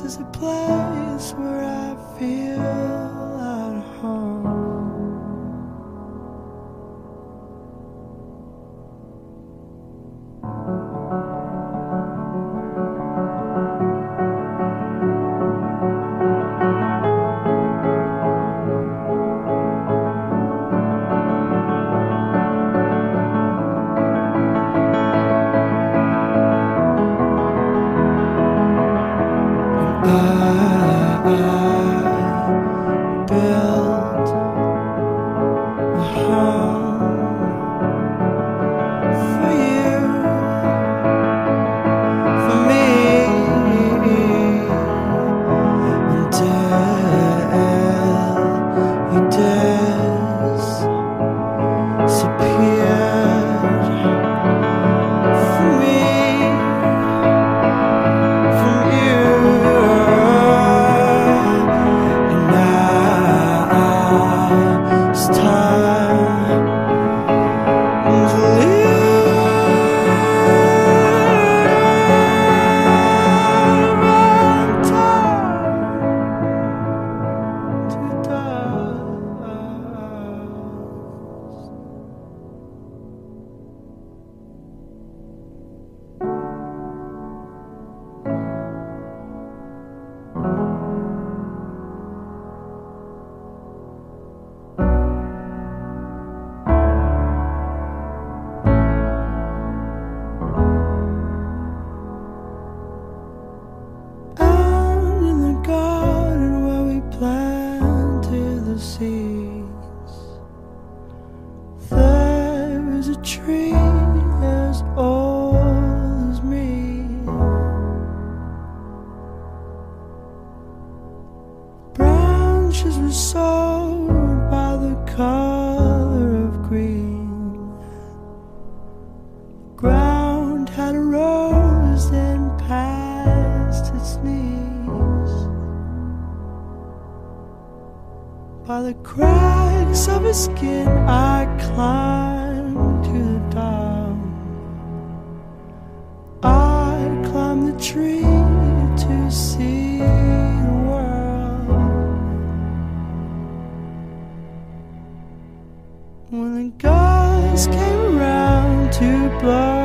This is a place where I feel cracks of his skin, I climbed to the top. I climbed the tree to see the world. When the guys came around to blow